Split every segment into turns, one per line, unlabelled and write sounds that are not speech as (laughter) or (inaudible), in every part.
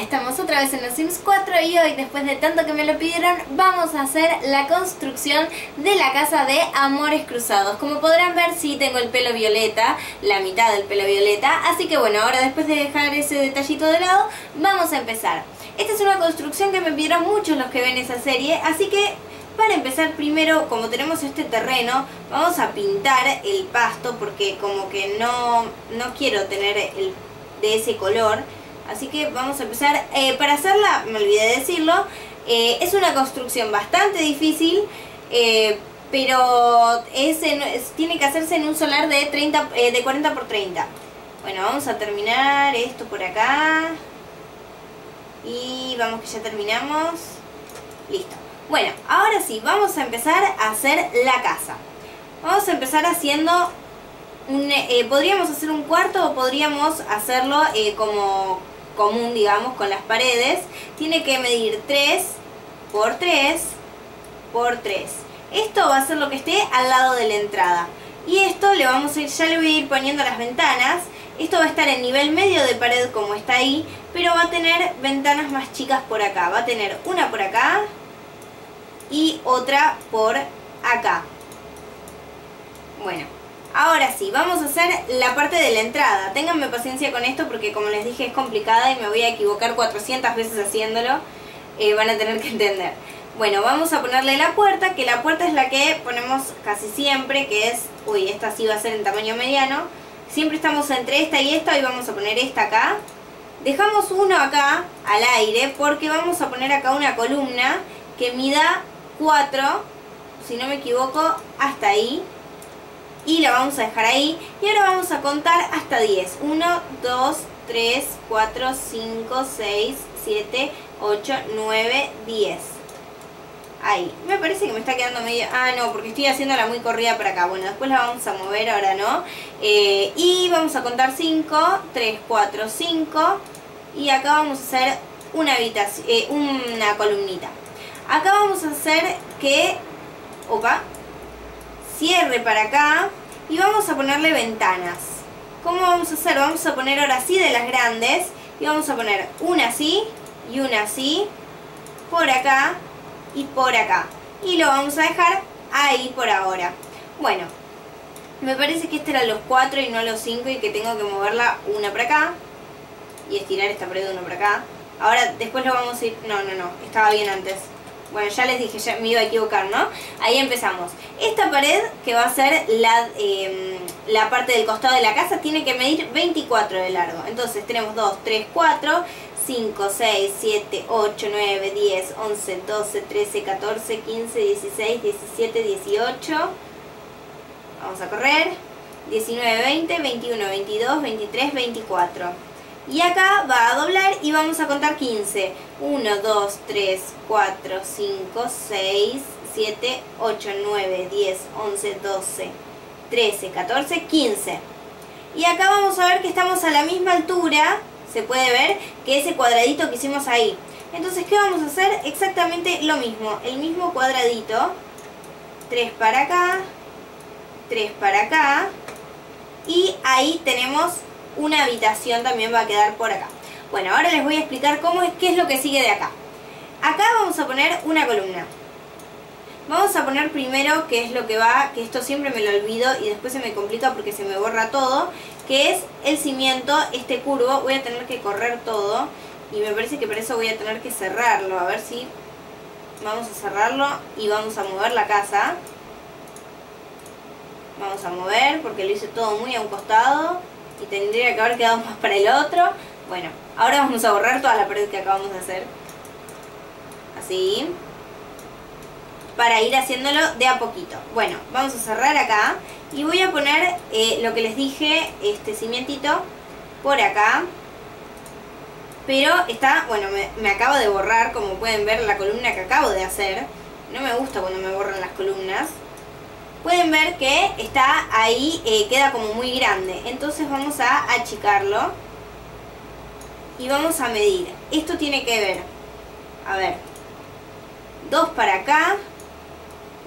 estamos otra vez en los Sims 4 y hoy, después de tanto que me lo pidieron, vamos a hacer la construcción de la casa de Amores Cruzados. Como podrán ver, sí tengo el pelo violeta, la mitad del pelo violeta, así que bueno, ahora después de dejar ese detallito de lado, vamos a empezar. Esta es una construcción que me pidieron muchos los que ven esa serie, así que para empezar primero, como tenemos este terreno, vamos a pintar el pasto porque como que no, no quiero tener el de ese color Así que vamos a empezar. Eh, para hacerla, me olvidé de decirlo, eh, es una construcción bastante difícil, eh, pero tiene que hacerse en un solar de, 30, de 40 por 30. Bueno, vamos a terminar esto por acá. Y vamos que ya terminamos. Listo. Bueno, ahora sí, vamos a empezar a hacer la casa. Vamos a empezar haciendo... podríamos hacer un cuarto o podríamos hacerlo como común, digamos, con las paredes, tiene que medir 3 por 3 por 3. Esto va a ser lo que esté al lado de la entrada. Y esto le vamos a ir, ya le voy a ir poniendo las ventanas. Esto va a estar en nivel medio de pared como está ahí, pero va a tener ventanas más chicas por acá. Va a tener una por acá y otra por acá. Bueno. Ahora sí, vamos a hacer la parte de la entrada. Ténganme paciencia con esto porque como les dije es complicada y me voy a equivocar 400 veces haciéndolo. Eh, van a tener que entender. Bueno, vamos a ponerle la puerta, que la puerta es la que ponemos casi siempre, que es... Uy, esta sí va a ser en tamaño mediano. Siempre estamos entre esta y esta, Y vamos a poner esta acá. Dejamos uno acá, al aire, porque vamos a poner acá una columna que mida 4, si no me equivoco, hasta ahí y la vamos a dejar ahí. Y ahora vamos a contar hasta 10. 1, 2, 3, 4, 5, 6, 7, 8, 9, 10. Ahí. Me parece que me está quedando medio... Ah, no, porque estoy haciéndola muy corrida para acá. Bueno, después la vamos a mover, ahora no. Eh, y vamos a contar 5, 3, 4, 5. Y acá vamos a hacer una, habitación, eh, una columnita. Acá vamos a hacer que... Opa, cierre para acá y vamos a ponerle ventanas. ¿Cómo vamos a hacer? Vamos a poner ahora sí de las grandes y vamos a poner una así y una así, por acá y por acá. Y lo vamos a dejar ahí por ahora. Bueno, me parece que este era los 4 y no los 5 y que tengo que moverla una para acá y estirar esta pared uno para acá. Ahora después lo vamos a ir... No, no, no, estaba bien antes. Bueno, ya les dije, ya me iba a equivocar, ¿no? Ahí empezamos. Esta pared, que va a ser la, em, la parte del costado de la casa, tiene que medir 24 de largo. Entonces tenemos 2, 3, 4, 5, 6, 7, 8, 9, 10, 11, 12, 13, 14, 15, 16, 17, 18. Vamos a correr. 19, 20, 21, 22, 23, 24. Y acá va a doblar y vamos a contar 15. 1, 2, 3, 4, 5, 6, 7, 8, 9, 10, 11, 12, 13, 14, 15. Y acá vamos a ver que estamos a la misma altura, se puede ver, que ese cuadradito que hicimos ahí. Entonces, ¿qué vamos a hacer? Exactamente lo mismo, el mismo cuadradito. 3 para acá, 3 para acá. Y ahí tenemos una habitación también va a quedar por acá. Bueno, ahora les voy a explicar cómo es, qué es lo que sigue de acá. Acá vamos a poner una columna. Vamos a poner primero qué es lo que va, que esto siempre me lo olvido y después se me complica porque se me borra todo, que es el cimiento, este curvo, voy a tener que correr todo y me parece que por eso voy a tener que cerrarlo, a ver si vamos a cerrarlo y vamos a mover la casa. Vamos a mover porque lo hice todo muy a un costado y tendría que haber quedado más para el otro. Bueno, ahora vamos a borrar toda la pared que acabamos de hacer. Así. Para ir haciéndolo de a poquito. Bueno, vamos a cerrar acá. Y voy a poner eh, lo que les dije, este cimientito, por acá. Pero está, bueno, me, me acabo de borrar, como pueden ver, la columna que acabo de hacer. No me gusta cuando me borran las columnas pueden ver que está ahí, eh, queda como muy grande. Entonces vamos a achicarlo y vamos a medir. Esto tiene que ver, a ver, dos para acá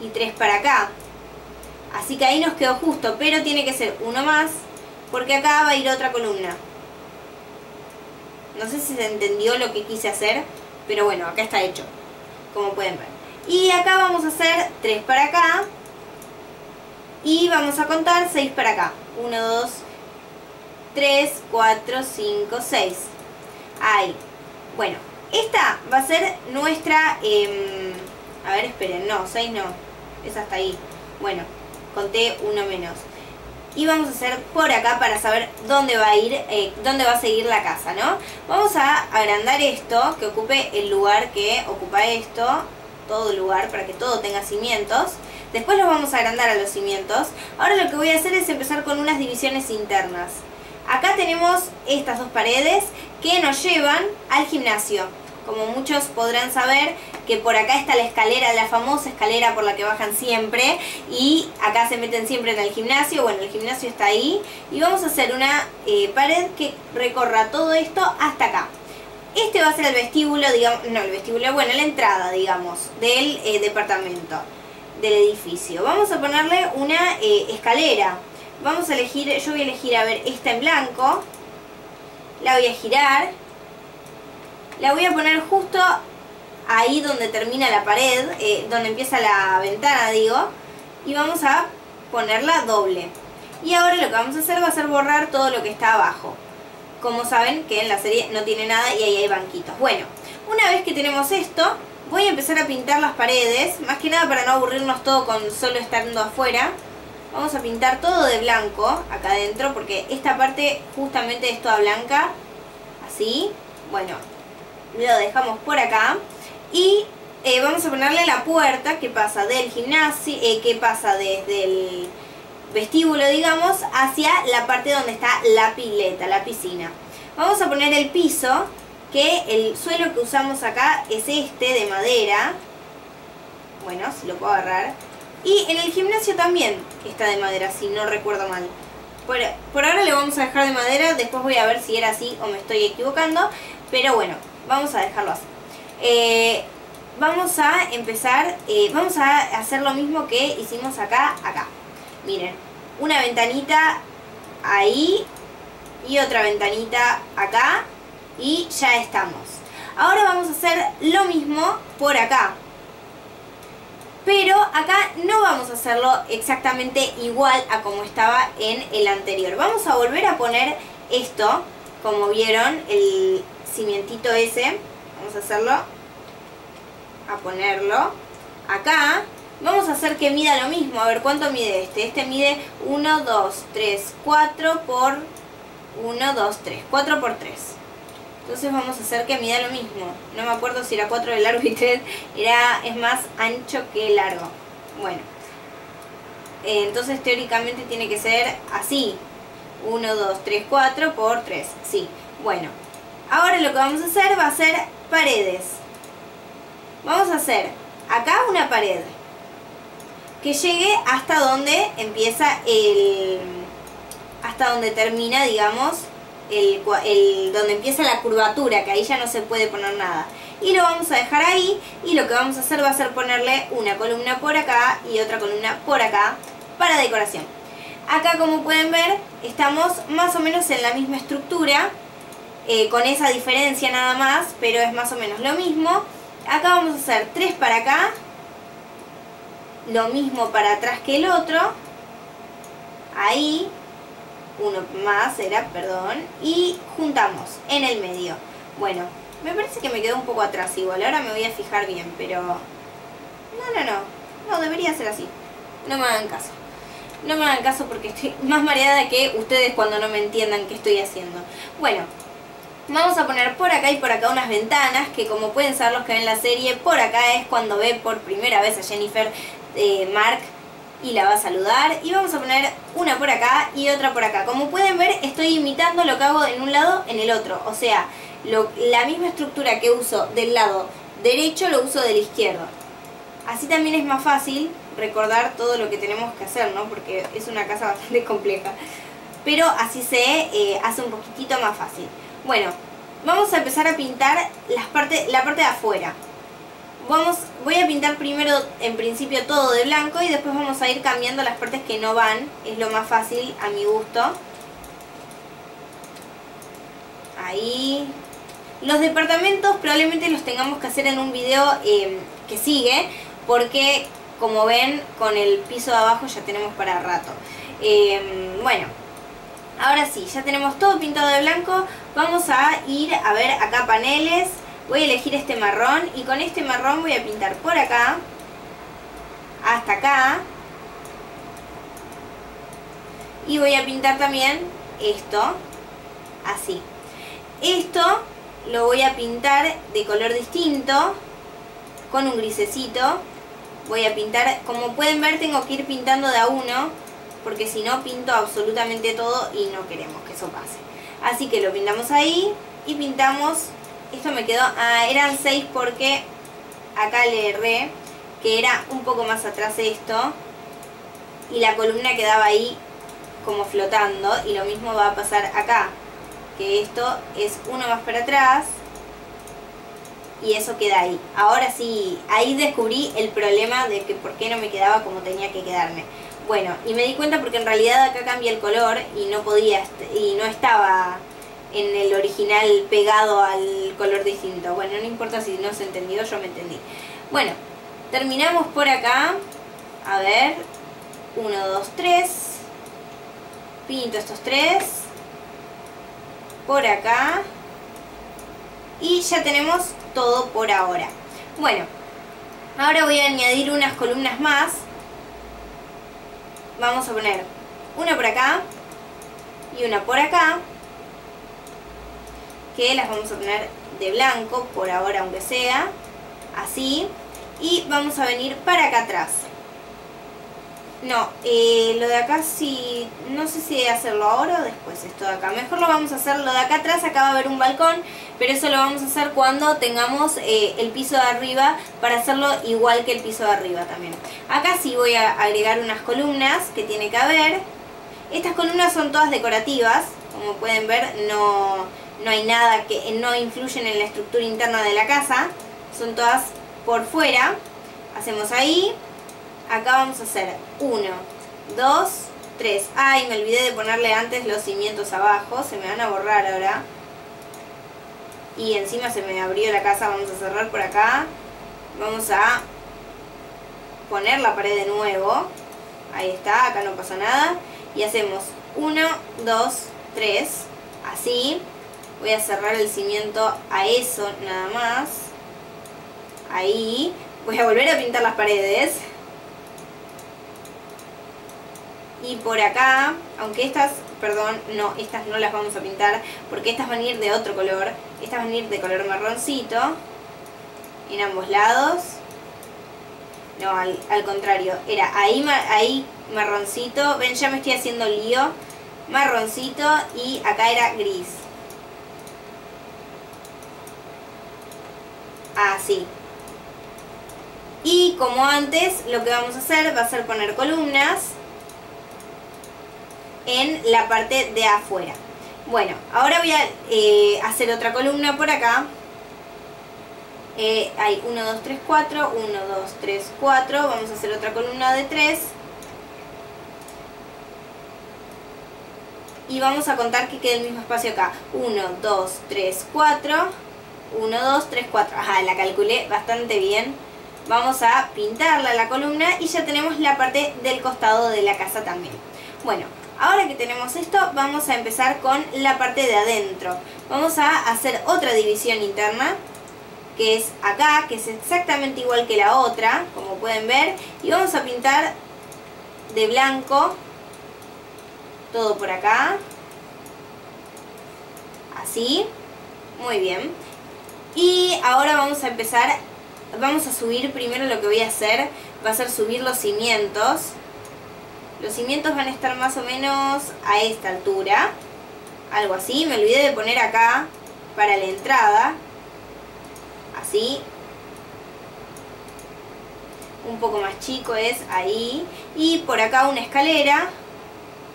y tres para acá. Así que ahí nos quedó justo, pero tiene que ser uno más porque acá va a ir otra columna. No sé si se entendió lo que quise hacer, pero bueno, acá está hecho, como pueden ver. Y acá vamos a hacer tres para acá y vamos a contar 6 para acá. 1, 2, 3, 4, 5, 6. Ahí. Bueno, esta va a ser nuestra... Eh, a ver, esperen, no, 6 no. Es hasta ahí. Bueno, conté uno menos. Y vamos a hacer por acá para saber dónde va a ir, eh, dónde va a seguir la casa, ¿no? Vamos a agrandar esto, que ocupe el lugar que ocupa esto, todo el lugar, para que todo tenga cimientos. Después los vamos a agrandar a los cimientos. Ahora lo que voy a hacer es empezar con unas divisiones internas. Acá tenemos estas dos paredes que nos llevan al gimnasio. Como muchos podrán saber, que por acá está la escalera, la famosa escalera por la que bajan siempre y acá se meten siempre en el gimnasio, bueno el gimnasio está ahí y vamos a hacer una eh, pared que recorra todo esto hasta acá. Este va a ser el vestíbulo, digamos, no el vestíbulo, bueno, la entrada, digamos, del eh, departamento del edificio. Vamos a ponerle una eh, escalera. Vamos a elegir, yo voy a elegir, a ver, esta en blanco. La voy a girar. La voy a poner justo ahí donde termina la pared, eh, donde empieza la ventana, digo. Y vamos a ponerla doble. Y ahora lo que vamos a hacer va a ser borrar todo lo que está abajo. Como saben que en la serie no tiene nada y ahí hay banquitos. Bueno, una vez que tenemos esto, Voy a empezar a pintar las paredes, más que nada para no aburrirnos todo con solo estando afuera. Vamos a pintar todo de blanco acá adentro porque esta parte justamente es toda blanca. Así, bueno, lo dejamos por acá. Y eh, vamos a ponerle la puerta que pasa del gimnasio, eh, que pasa desde el vestíbulo, digamos, hacia la parte donde está la pileta, la piscina. Vamos a poner el piso que el suelo que usamos acá es este de madera. Bueno, si lo puedo agarrar. Y en el gimnasio también está de madera, si no recuerdo mal. Por, por ahora lo vamos a dejar de madera, después voy a ver si era así o me estoy equivocando. Pero bueno, vamos a dejarlo así. Eh, vamos a empezar, eh, vamos a hacer lo mismo que hicimos acá, acá. Miren, una ventanita ahí y otra ventanita acá y ya estamos. Ahora vamos a hacer lo mismo por acá. Pero acá no vamos a hacerlo exactamente igual a como estaba en el anterior. Vamos a volver a poner esto, como vieron, el cimientito ese. Vamos a hacerlo, a ponerlo acá. Vamos a hacer que mida lo mismo. A ver, ¿cuánto mide este? Este mide 1, 2, 3, 4 por 1, 2, 3. 4 por 3. Entonces vamos a hacer que da lo mismo. No me acuerdo si era 4 de largo y 3 era, es más ancho que largo. Bueno, eh, entonces teóricamente tiene que ser así. 1, 2, 3, 4 por 3. Sí, bueno. Ahora lo que vamos a hacer va a ser paredes. Vamos a hacer acá una pared que llegue hasta donde empieza el... hasta donde termina, digamos, el, donde empieza la curvatura, que ahí ya no se puede poner nada. Y lo vamos a dejar ahí y lo que vamos a hacer va a ser ponerle una columna por acá y otra columna por acá para decoración. Acá como pueden ver estamos más o menos en la misma estructura, eh, con esa diferencia nada más, pero es más o menos lo mismo. Acá vamos a hacer tres para acá, lo mismo para atrás que el otro, ahí, uno más era, perdón, y juntamos en el medio. Bueno, me parece que me quedo un poco atrás igual, ahora me voy a fijar bien, pero... No, no, no, no, debería ser así. No me hagan caso. No me hagan caso porque estoy más mareada que ustedes cuando no me entiendan qué estoy haciendo. Bueno, vamos a poner por acá y por acá unas ventanas que como pueden saber los que ven la serie, por acá es cuando ve por primera vez a Jennifer eh, Mark y la va a saludar y vamos a poner una por acá y otra por acá. Como pueden ver estoy imitando lo que hago en un lado en el otro, o sea, la misma estructura que uso del lado derecho lo uso del izquierdo. Así también es más fácil recordar todo lo que tenemos que hacer, ¿no? Porque es una casa (laughs) bastante compleja. Pero así se eh, hace un poquitito más fácil. Bueno, vamos a empezar a pintar las la parte de afuera voy a pintar primero en principio todo de blanco y después vamos a ir cambiando las partes que no van. Es lo más fácil a mi gusto. Ahí. Los departamentos probablemente los tengamos que hacer en un video em, que sigue porque como ven con el piso de abajo ya tenemos para rato. Em, bueno, ahora sí, ya tenemos todo pintado de blanco. Vamos a ir a ver acá paneles voy a elegir este marrón y con este marrón voy a pintar por acá hasta acá y voy a pintar también esto así esto lo voy a pintar de color distinto con un grisecito voy a pintar como pueden ver tengo que ir pintando de a uno porque si no pinto absolutamente todo y no queremos que eso pase así que lo pintamos ahí y pintamos esto me quedó, ah, eran 6 porque acá le erré, que era un poco más atrás esto, y la columna quedaba ahí como flotando, y lo mismo va a pasar acá, que esto es uno más para atrás, y eso queda ahí. Ahora sí, ahí descubrí el problema de que por qué no me quedaba como tenía que quedarme. Bueno, y me di cuenta porque en realidad acá cambia el color y no podía, y no estaba en el original pegado al color distinto. Bueno, no importa si no se entendido yo me entendí. Bueno, terminamos por acá. A ver, 1, 2, 3. Pinto estos tres. Por acá. Y ya tenemos todo por ahora. Bueno, ahora voy a añadir unas columnas más. Vamos a poner una por acá y una por acá que las vamos a poner de blanco, por ahora aunque sea, así. Y vamos a venir para acá atrás. No, eh, lo de acá sí, no sé si hacerlo ahora o después esto de acá. Mejor lo vamos a hacer, lo de acá atrás, acá va a haber un balcón, pero eso lo vamos a hacer cuando tengamos eh, el piso de arriba para hacerlo igual que el piso de arriba también. Acá sí voy a agregar unas columnas que tiene que haber. Estas columnas son todas decorativas, como pueden ver no, no hay nada que eh, no influyen en la estructura interna de la casa, son todas por fuera. Hacemos ahí, acá vamos a hacer 1, 2, 3. Ay, me olvidé de ponerle antes los cimientos abajo, se me van a borrar ahora. Y encima se me abrió la casa, vamos a cerrar por acá. Vamos a poner la pared de nuevo. Ahí está, acá no pasa nada. Y hacemos 1, 2, 3, así voy a cerrar el cimiento a eso nada más ahí voy a volver a pintar las paredes y por acá, aunque estas, perdón, no, estas no las vamos a pintar porque estas van a ir de otro color, estas van a ir de color marroncito en ambos lados no, al, contrario, era ahí, ahí marroncito, ven ya me estoy haciendo lío marroncito y acá era gris así. Y como antes, lo que vamos a hacer va a ser poner columnas en la parte de afuera. Bueno, ahora voy a eh, hacer otra columna por acá. Eh, hay 1, 2, 3, 4, 1, 2, 3, 4. Vamos a hacer otra columna de 3. Y vamos a contar que quede el mismo espacio acá. 1, 2, 3, 4. 1, 2, 3, 4. Ajá, la calculé bastante bien. Vamos a pintarla la columna y ya tenemos la parte del costado de la casa también. Bueno, ahora que tenemos esto, vamos a empezar con la parte de adentro. Vamos a hacer otra división interna que es acá, que es exactamente igual que la otra, como pueden ver. Y vamos a pintar de blanco todo por acá. Así. Muy bien. Y ahora vamos a empezar, vamos a subir primero lo que voy a hacer, va a ser subir los cimientos. Los cimientos van a estar más o menos a esta altura, algo así. Me olvidé de poner acá para la entrada, así. Un poco más chico es ahí. Y por acá una escalera,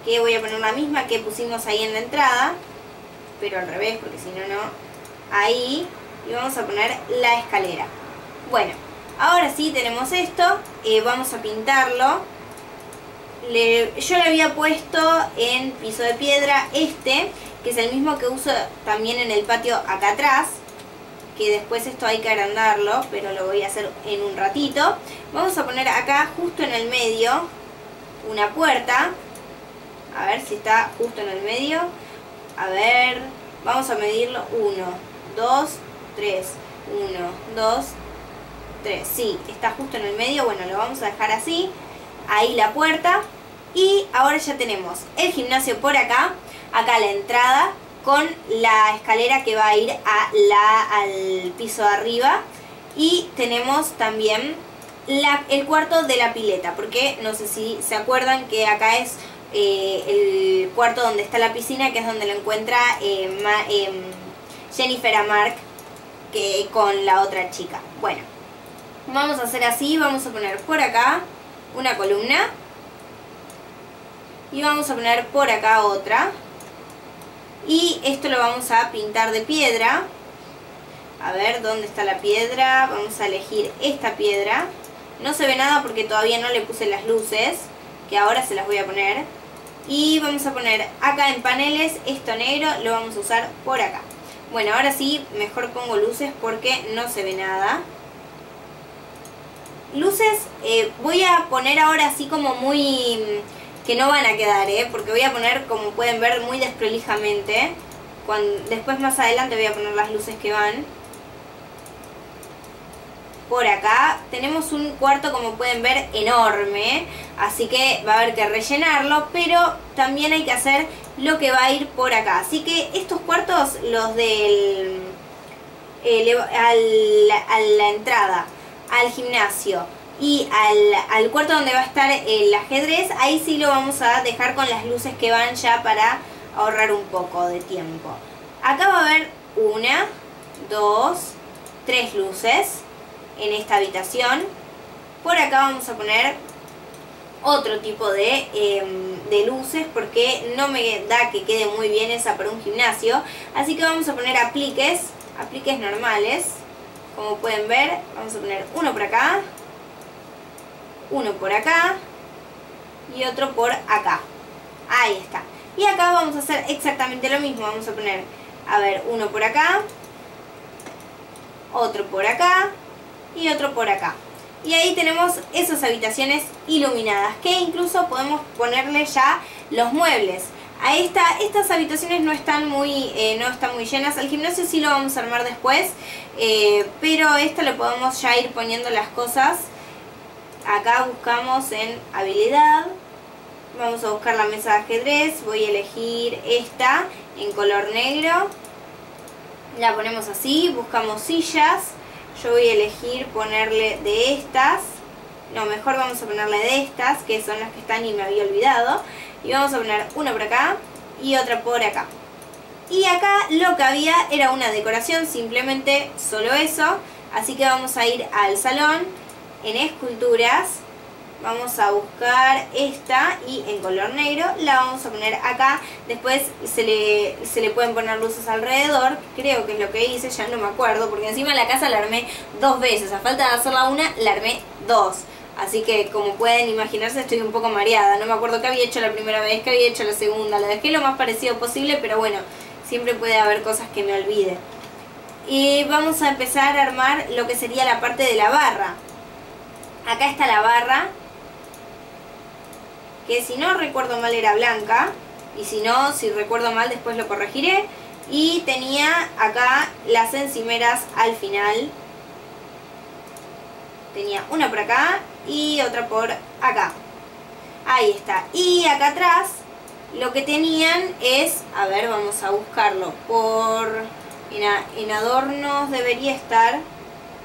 que voy a poner la misma que pusimos ahí en la entrada, pero al revés porque si no, no. Ahí, y vamos a poner la escalera. Bueno, ahora sí tenemos esto, eh, vamos a pintarlo. yo le había puesto en piso de piedra este, que es el mismo que uso también en el patio acá atrás, que después esto hay que agrandarlo, pero lo voy a hacer en un ratito. Vamos a poner acá justo en el medio una puerta, a ver si está justo en el medio, a ver, vamos a medirlo Uno, dos... 3, 1, 2, 3. Sí, está justo en el medio. Bueno, lo vamos a dejar así. Ahí la puerta. Y ahora ya tenemos el gimnasio por acá. Acá la entrada con la escalera que va a ir a la, al piso de arriba. Y tenemos también el cuarto de la pileta. Porque no sé si se acuerdan que acá es eh, el cuarto donde está la piscina. Que es donde lo encuentra eh, eh, Jennifer a Mark que con la otra chica. Bueno, vamos a hacer así, vamos a poner por acá una columna y vamos a poner por acá otra y esto lo vamos a pintar de piedra a ver dónde está la piedra vamos a elegir esta piedra no se ve nada porque todavía no le puse las luces que ahora se las voy a poner y vamos a poner acá en paneles esto negro lo vamos a usar por acá bueno, ahora sí, mejor pongo luces porque no se ve nada. Luces eh, voy a poner ahora así como muy... Mm, que no van a quedar, ¿eh? Porque voy a poner, como pueden ver, muy desprolijamente. Cuando, después más adelante voy a poner las luces que van por acá. Tenemos un cuarto, como pueden ver, enorme. Así que va a haber que rellenarlo, pero también hay que hacer lo que va a ir por acá. Así que estos cuartos, los del... Eh, a la entrada, al gimnasio y al, al, cuarto donde va a estar el ajedrez, ahí sí lo vamos a dejar con las luces que van ya para ahorrar un poco de tiempo. Acá va a haber una, dos, tres luces en esta habitación. Por acá vamos a poner otro tipo de, em, de, luces porque no me da que quede muy bien esa para un gimnasio. Así que vamos a poner apliques, apliques normales. Como pueden ver, vamos a poner uno por acá, uno por acá y otro por acá. Ahí está. Y acá vamos a hacer exactamente lo mismo. Vamos a poner, a ver, uno por acá, otro por acá y otro por acá. Y ahí tenemos esas habitaciones iluminadas, que incluso podemos ponerle ya los muebles. A esta, estas habitaciones no están, muy, eh, no están muy llenas, El gimnasio sí lo vamos a armar después, eh, pero esta lo podemos ya ir poniendo las cosas. Acá buscamos en habilidad, vamos a buscar la mesa de ajedrez, voy a elegir esta en color negro, la ponemos así, buscamos sillas, yo voy a elegir ponerle de estas, no, mejor vamos a ponerle de estas, que son las que están y me había olvidado, y vamos a poner una por acá y otra por acá. Y acá lo que había era una decoración, simplemente solo eso, así que vamos a ir al salón, en esculturas, vamos a buscar esta y en color negro la vamos a poner acá después se le, se le pueden poner luces alrededor creo que es lo que hice, ya no me acuerdo porque encima la casa la armé dos veces a falta de hacerla una, la armé dos Así que como pueden imaginarse estoy un poco mareada, no me acuerdo qué había hecho la primera vez, qué había hecho la segunda, la dejé lo más parecido posible, pero bueno, siempre puede haber cosas que me olvide. Y vamos a empezar a armar lo que sería la parte de la barra. Acá está la barra, que si no recuerdo mal era blanca, y si no, si recuerdo mal después lo corregiré, y tenía acá las encimeras al final, tenía una por acá y otra por acá, ahí está, y acá atrás lo que tenían es, a ver, vamos a buscarlo, por en, en adornos debería estar,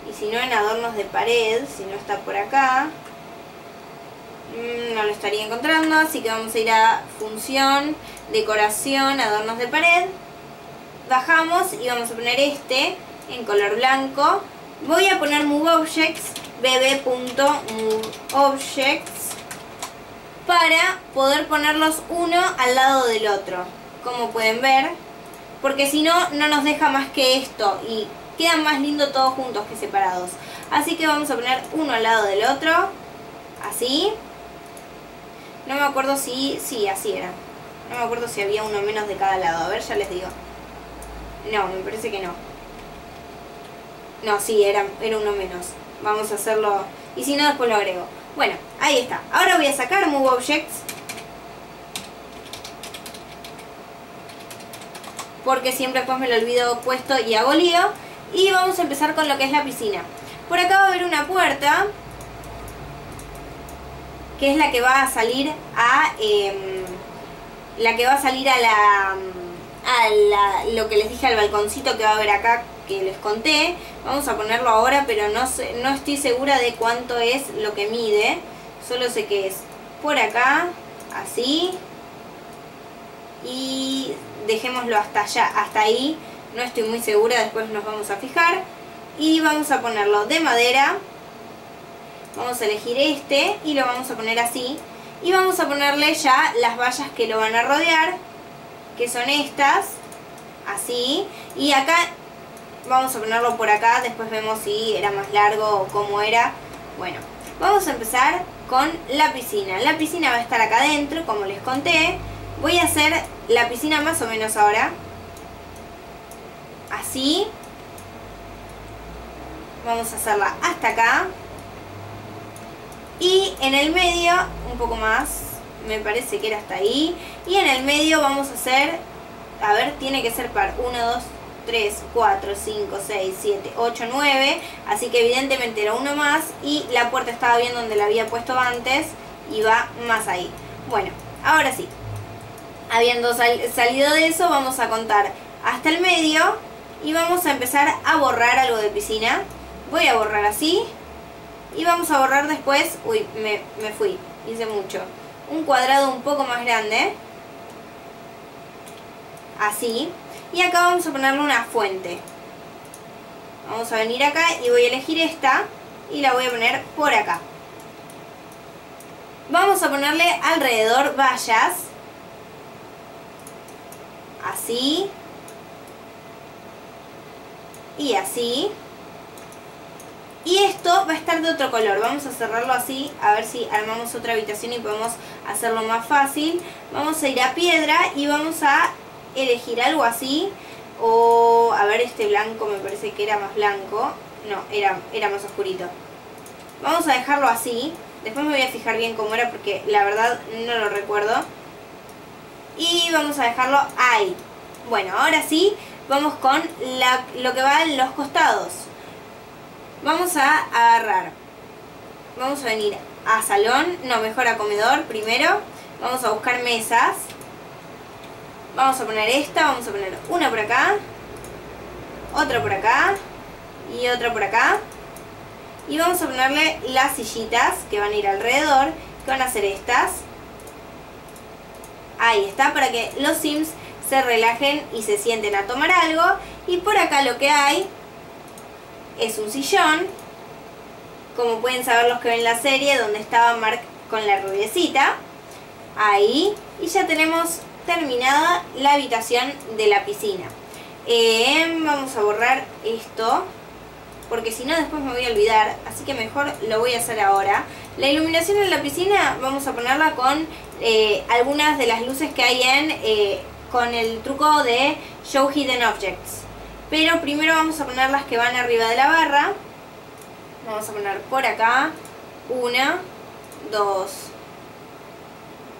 y si no en adornos de pared, si no está por acá, Mm, no lo estaría encontrando, así que vamos a ir a función, decoración, adornos de pared. Bajamos y vamos a poner este en color blanco. Voy a poner moveObjects, bb.moveObjects, para poder ponerlos uno al lado del otro, como pueden ver, porque si no, no nos deja más que esto y quedan más lindo todos juntos que separados. Así que vamos a poner uno al lado del otro, así. No me acuerdo si... Sí, así era. No me acuerdo si había uno menos de cada lado. A ver, ya les digo. No, me parece que no. No, sí, era, era uno menos. Vamos a hacerlo... Y si no, después lo agrego. Bueno, ahí está. Ahora voy a sacar Move Objects. Porque siempre después me lo olvido puesto y hago Y vamos a empezar con lo que es la piscina. Por acá va a haber una puerta que es la que va a salir a em, la que va a salir a la, a lo que les dije al balconcito que va a haber acá que les conté vamos a ponerlo ahora pero no no estoy segura de cuánto es lo que mide solo sé que es por acá así y dejémoslo hasta allá hasta ahí no estoy muy segura después nos vamos a fijar y vamos a ponerlo de madera Vamos a elegir este y lo vamos a poner así. Y vamos a ponerle ya las vallas que lo van a rodear, que son estas, así. Y acá vamos a ponerlo por acá, después vemos si era más largo o cómo era. Bueno, vamos a empezar con la piscina. La piscina va a estar acá adentro, como les conté. Voy a hacer la piscina más o menos ahora. Así. Vamos a hacerla hasta acá. Y en el medio, un poco más, me parece que era hasta ahí. Y en el medio vamos a hacer, a ver, tiene que ser par 1, 2, 3, 4, 5, 6, 7, 8, 9. Así que evidentemente era uno más. Y la puerta estaba bien donde la había puesto antes. Y va más ahí. Bueno, ahora sí. Habiendo salido de eso, vamos a contar hasta el medio. Y vamos a empezar a borrar algo de piscina. Voy a borrar así. Y vamos a borrar después, uy, me, fui, hice mucho. Un cuadrado un poco más grande. Así. Y acá vamos a ponerle una fuente. Vamos a venir acá y voy a elegir esta y la voy a poner por acá. Vamos a ponerle alrededor vallas. Así. Y así. Y esto va a estar de otro color. Vamos a cerrarlo así, a ver si armamos otra habitación y podemos hacerlo más fácil. Vamos a ir a piedra y vamos a elegir algo así. O, a ver, este blanco me parece que era más blanco. No, era, era más oscurito. Vamos a dejarlo así. Después me voy a fijar bien cómo era porque la verdad no lo recuerdo. Y vamos a dejarlo ahí. Bueno, ahora sí, vamos con lo que va en los costados. Vamos a agarrar, vamos a venir a salón, no, mejor a comedor primero. Vamos a buscar mesas. Vamos a poner esta, vamos a poner una por acá, otra por acá y otra por acá. Y vamos a ponerle las sillitas que van a ir alrededor, que van a ser estas. Ahí está, para que los Sims se relajen y se sienten a tomar algo. Y por acá lo que hay es un sillón, como pueden saber los que ven la serie, donde estaba Mark con la rubiecita. Ahí. Y ya tenemos terminada la habitación de la piscina. Em, vamos a borrar esto, porque si no después me voy a olvidar, así que mejor lo voy a hacer ahora. La iluminación en la piscina vamos a ponerla con eh, algunas de las luces que hay en... Eh, con el truco de Show Hidden Objects. Pero primero vamos a poner las que van arriba de la barra. Vamos a poner por acá. Una, dos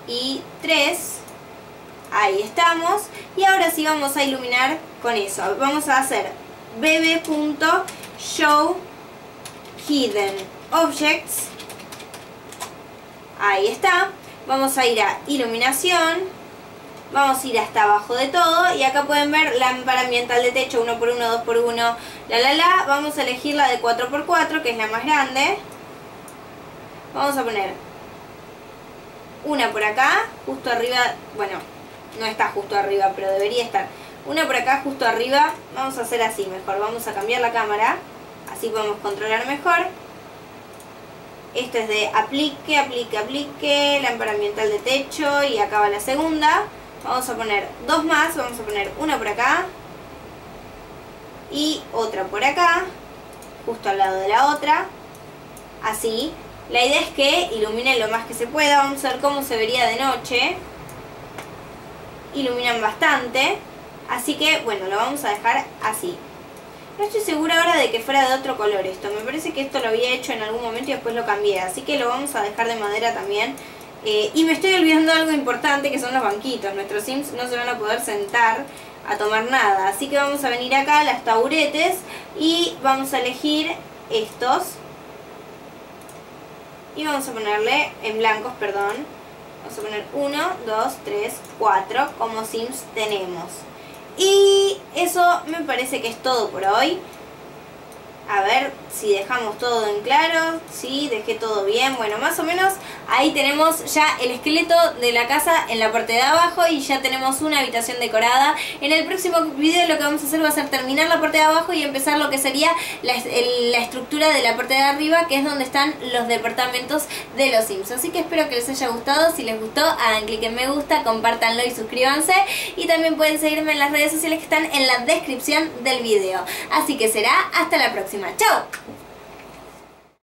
y tres. Ahí estamos. Y ahora sí vamos a iluminar con eso. Vamos a hacer bb.show hidden objects. Ahí está. Vamos a ir a iluminación vamos a ir hasta abajo de todo y acá pueden ver la lámpara ambiental de techo 1x1, 2x1, la la la, vamos a elegir la de 4x4 que es la más grande, vamos a poner una por acá, justo arriba, bueno, no está justo arriba, pero debería estar, una por acá justo arriba, vamos a hacer así mejor, vamos a cambiar la cámara, así podemos controlar mejor, esto es de aplique, aplique, aplique, lámpara ambiental de techo y acá va la segunda. Vamos a poner dos más, vamos a poner una por acá y otra por acá, justo al lado de la otra, así. La idea es que iluminen lo más que se pueda, vamos a ver cómo se vería de noche. Iluminan bastante, así que bueno, lo vamos a dejar así. No estoy segura ahora de que fuera de otro color esto. Me parece que esto lo había hecho en algún momento y después lo cambié. Así que lo vamos a dejar de madera también eh, y me estoy olvidando algo importante que son los banquitos. Nuestros sims no se van a poder sentar a tomar nada. Así que vamos a venir acá a las taburetes y vamos a elegir estos. Y vamos a ponerle en blancos, perdón. Vamos a poner 1, 2, 3, 4 como sims tenemos. Y eso me parece que es todo por hoy a ver si dejamos todo en claro, si dejé todo bien, bueno, más o menos ahí tenemos ya el esqueleto de la casa en la parte de abajo y ya tenemos una habitación decorada. En el próximo video lo que vamos a hacer va a ser terminar la parte de abajo y empezar lo que sería la, estructura de la parte de arriba, que es donde están los departamentos de los Sims. Así que espero que les haya gustado, si les gustó hagan clic en me gusta, compártanlo y suscríbanse y también pueden seguirme en las redes sociales que están en la descripción del video. Así que será hasta la próxima. see my